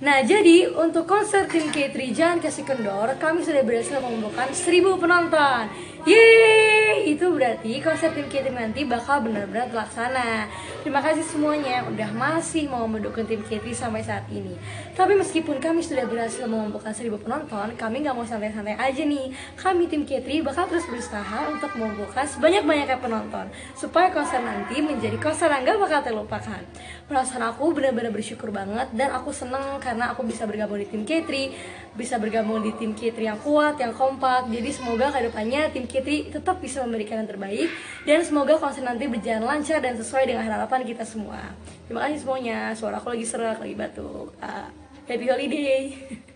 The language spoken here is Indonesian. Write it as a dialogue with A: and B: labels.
A: Nah, jadi untuk konser tim K3 Jangan Kasih Kendor, kami sudah berhasil mengumpulkan 1000 penonton. Yeay! Itu berarti konser tim K3 nanti bakal benar-benar terlaksana. Terima kasih semuanya yang udah masih mau mendukung tim K3 sampai saat ini. Tapi meskipun kami sudah berhasil mengumpulkan 1000 penonton, kami nggak mau santai-santai aja nih. Kami tim K3 bakal terus berusaha untuk mengumpulkan sebanyak-banyaknya penonton supaya konser nanti menjadi konser yang gak bakal terlupakan. Perasaan aku benar-benar bersyukur banget dan aku seneng karena aku bisa bergabung di tim K3 bisa bergabung di tim K3 yang kuat, yang kompak. Jadi semoga ke depannya tim K3 tetap bisa memberikan yang terbaik dan semoga konser nanti berjalan lancar dan sesuai dengan harapan kita semua. Terima kasih semuanya. Suara aku lagi serak, lagi batuk. Uh, happy holiday